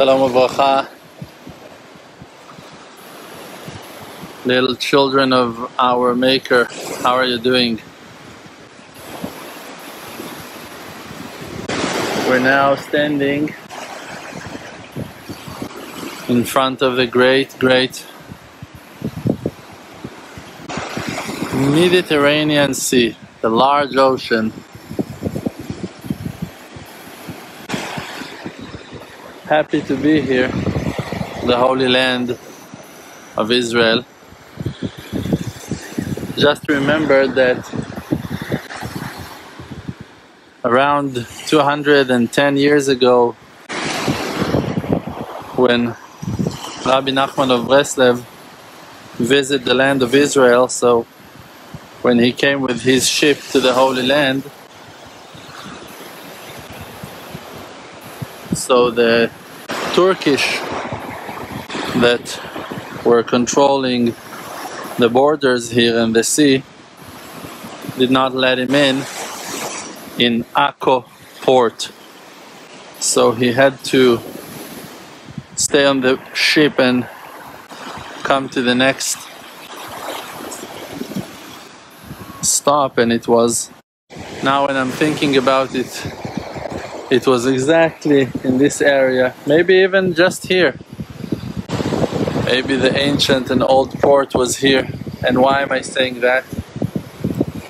Shalom Uvracha. Little children of our Maker, how are you doing? We're now standing in front of the great, great Mediterranean Sea, the large ocean. Happy to be here, the Holy Land of Israel. Just remember that around 210 years ago, when Rabbi Nachman of Breslev visited the land of Israel, so when he came with his ship to the Holy Land, so the Turkish that were controlling the borders here in the sea did not let him in in Akko port. So he had to stay on the ship and come to the next stop and it was now when I'm thinking about it it was exactly in this area maybe even just here. Maybe the ancient and old port was here and why am I saying that?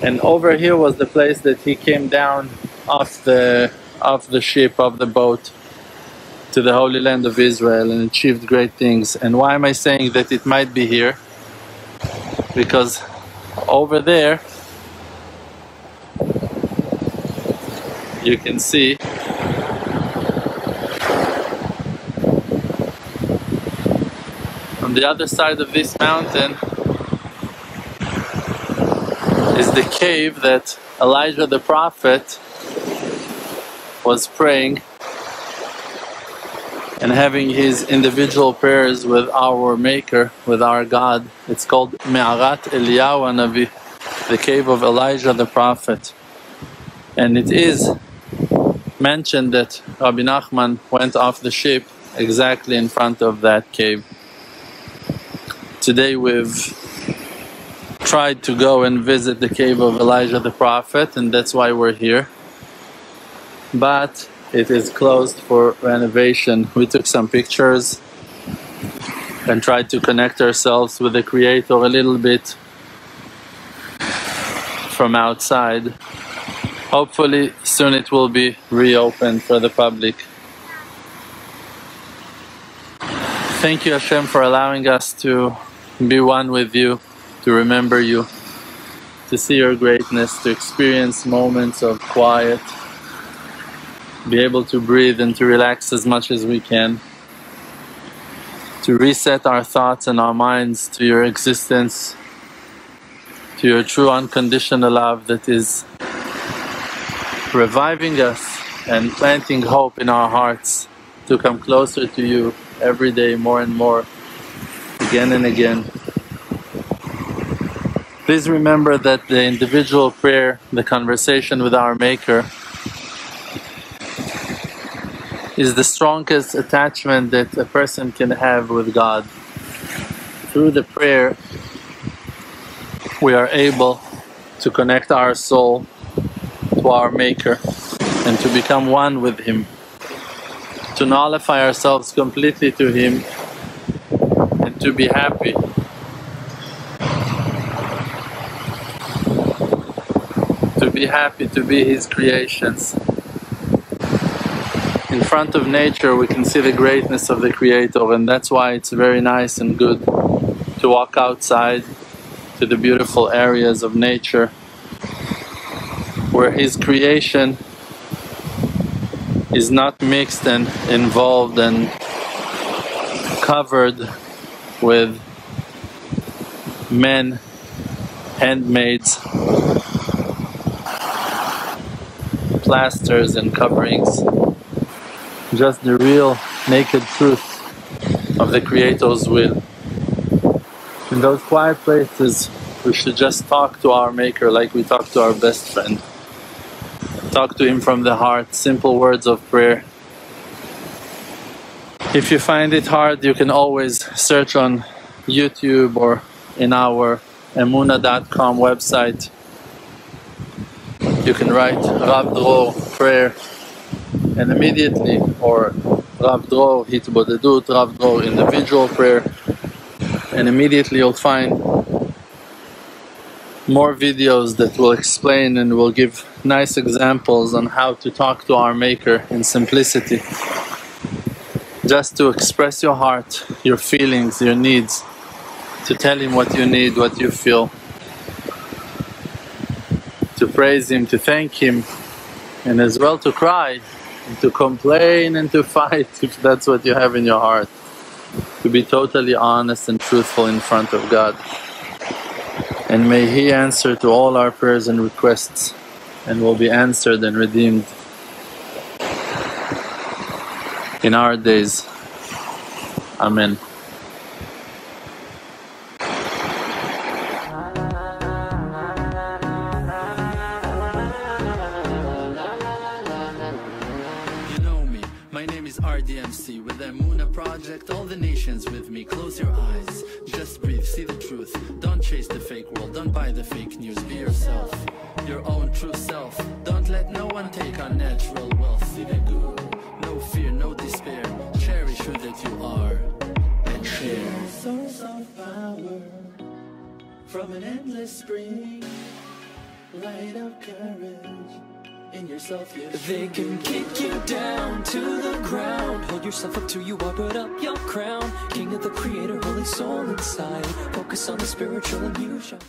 And over here was the place that he came down off the off the ship of the boat to the Holy Land of Israel and achieved great things. And why am I saying that it might be here? Because over there you can see on the other side of this mountain is the cave that Elijah the prophet was praying and having his individual prayers with our maker, with our God. It's called Me'arat Eliyahu Navi, the cave of Elijah the prophet. And it is mentioned that Rabbi Nachman went off the ship exactly in front of that cave. Today we've tried to go and visit the cave of Elijah the Prophet and that's why we're here. But it is closed for renovation. We took some pictures and tried to connect ourselves with the Creator a little bit from outside. Hopefully soon it will be reopened for the public. Thank you Hashem for allowing us to be one with you, to remember you, to see your greatness, to experience moments of quiet, be able to breathe and to relax as much as we can, to reset our thoughts and our minds to your existence, to your true unconditional love that is reviving us and planting hope in our hearts to come closer to you every day more and more, again and again. Please remember that the individual prayer, the conversation with our Maker, is the strongest attachment that a person can have with God. Through the prayer, we are able to connect our soul to our Maker and to become one with Him, to nullify ourselves completely to Him to be happy. To be happy to be His creations. In front of nature we can see the greatness of the Creator and that's why it's very nice and good to walk outside to the beautiful areas of nature where his creation is not mixed and involved and covered with men, handmaids, plasters and coverings. Just the real naked truth of the Creator's will. In those quiet places we should just talk to our Maker like we talk to our best friend. Talk to Him from the heart, simple words of prayer. If you find it hard, you can always search on YouTube or in our emunah.com website. You can write Rav Dror prayer and immediately, or Rav Dror Hitbodedut, Rav Dror individual prayer, and immediately you'll find more videos that will explain and will give nice examples on how to talk to our Maker in simplicity. Just to express your heart, your feelings, your needs, to tell Him what you need, what you feel, to praise Him, to thank Him, and as well to cry, and to complain and to fight if that's what you have in your heart. To be totally honest and truthful in front of God. And may He answer to all our prayers and requests and will be answered and redeemed in our days. Amen. All the nations with me. Close your eyes, just breathe, see the truth. Don't chase the fake world, don't buy the fake news. Be yourself, your own true self. Don't let no one take wealth. See the good, that you are and share. Source of power from an endless spring. Light of courage in yourself, you They can kick you down to the ground. Hold yourself up till you are, put up your crown. King of the creator, holy soul inside. Focus on the spiritual and you shall.